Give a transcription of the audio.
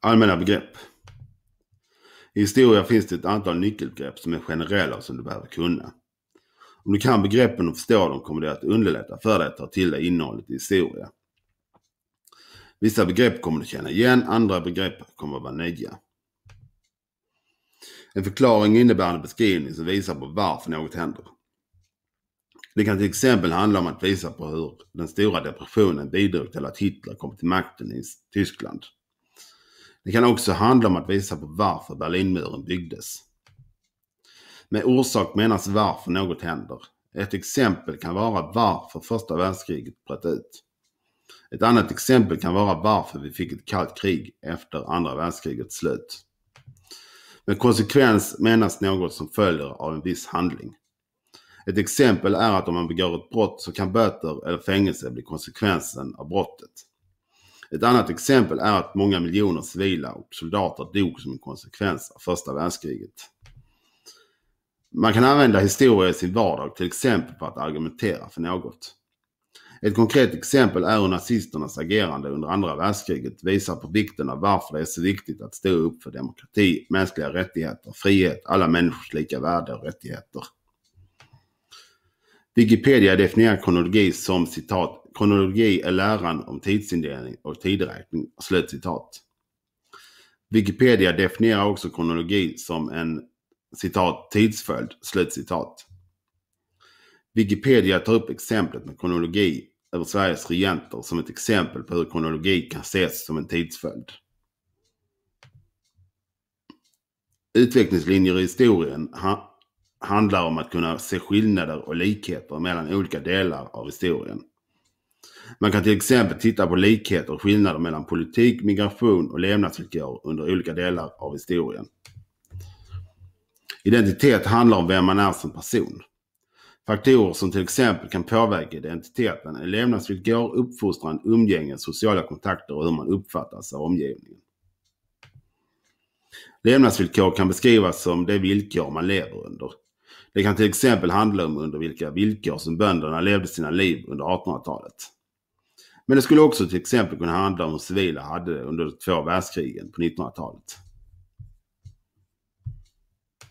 Allmänna begrepp. I historia finns det ett antal nyckelbegrepp som är generella och som du behöver kunna. Om du kan begreppen och förstår dem kommer det att underlätta för dig att ta till dig innehållet i historia. Vissa begrepp kommer du känna igen, andra begrepp kommer att vara nya. En förklaring innebär en beskrivning som visar på varför något händer. Det kan till exempel handla om att visa på hur den stora depressionen bidrog till att Hitler kom till makten i Tyskland. Det kan också handla om att visa på varför Berlinmuren byggdes. Med orsak menas varför något händer. Ett exempel kan vara varför första världskriget bröt ut. Ett annat exempel kan vara varför vi fick ett kallt krig efter andra världskrigets slut. Med konsekvens menas något som följer av en viss handling. Ett exempel är att om man begår ett brott så kan böter eller fängelse bli konsekvensen av brottet. Ett annat exempel är att många miljoner civila och soldater dog som en konsekvens av första världskriget. Man kan använda historia i sin vardag till exempel för att argumentera för något. Ett konkret exempel är hur nazisternas agerande under andra världskriget visar på vikten av varför det är så viktigt att stå upp för demokrati, mänskliga rättigheter, frihet, alla människors lika värde och rättigheter. Wikipedia definierar kronologi som citat, kronologi är läran om tidsindelning och tideräkning, slut citat. Wikipedia definierar också kronologi som en citat tidsföljd, slut citat. Wikipedia tar upp exemplet med kronologi över Sveriges regenter som ett exempel på hur kronologi kan ses som en tidsföljd. Utvecklingslinjer i historien handlar om att kunna se skillnader och likheter mellan olika delar av historien. Man kan till exempel titta på likheter och skillnader mellan politik, migration och levnadsvillkor under olika delar av historien. Identitet handlar om vem man är som person. Faktorer som till exempel kan påverka identiteten är levnadsvillkor, uppfostran, umgänge, sociala kontakter och hur man uppfattas av omgivningen. Levnadsvillkor kan beskrivas som de villkor man lever under. Det kan till exempel handla om under vilka villkor som bönderna levde sina liv under 1800-talet. Men det skulle också till exempel kunna handla om hur civila hade under de två världskrigen på 1900-talet.